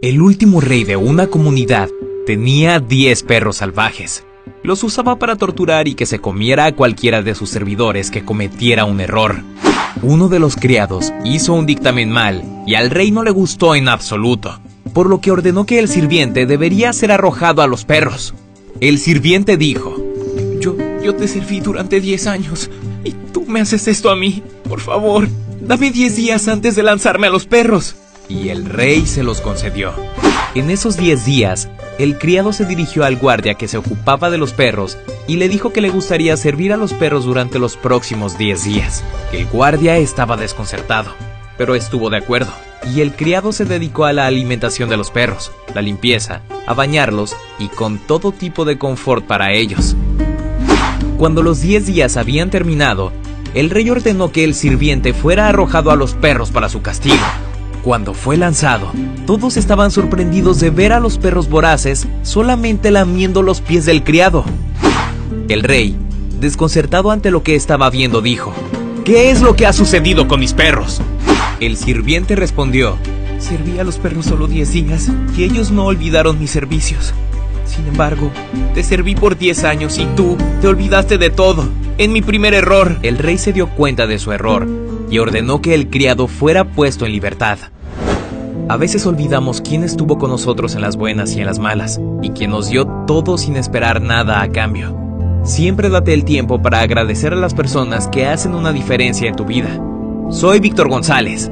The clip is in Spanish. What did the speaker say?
El último rey de una comunidad tenía 10 perros salvajes. Los usaba para torturar y que se comiera a cualquiera de sus servidores que cometiera un error. Uno de los criados hizo un dictamen mal y al rey no le gustó en absoluto, por lo que ordenó que el sirviente debería ser arrojado a los perros. El sirviente dijo, Yo, yo te serví durante 10 años y tú me haces esto a mí. Por favor, dame 10 días antes de lanzarme a los perros y el rey se los concedió. En esos diez días, el criado se dirigió al guardia que se ocupaba de los perros y le dijo que le gustaría servir a los perros durante los próximos diez días. El guardia estaba desconcertado, pero estuvo de acuerdo, y el criado se dedicó a la alimentación de los perros, la limpieza, a bañarlos y con todo tipo de confort para ellos. Cuando los diez días habían terminado, el rey ordenó que el sirviente fuera arrojado a los perros para su castigo. Cuando fue lanzado, todos estaban sorprendidos de ver a los perros voraces solamente lamiendo los pies del criado. El rey, desconcertado ante lo que estaba viendo, dijo, ¿Qué es lo que ha sucedido con mis perros? El sirviente respondió, Serví a los perros solo 10 días y ellos no olvidaron mis servicios. Sin embargo, te serví por 10 años y tú te olvidaste de todo. En mi primer error. El rey se dio cuenta de su error y ordenó que el criado fuera puesto en libertad. A veces olvidamos quién estuvo con nosotros en las buenas y en las malas, y quien nos dio todo sin esperar nada a cambio. Siempre date el tiempo para agradecer a las personas que hacen una diferencia en tu vida. Soy Víctor González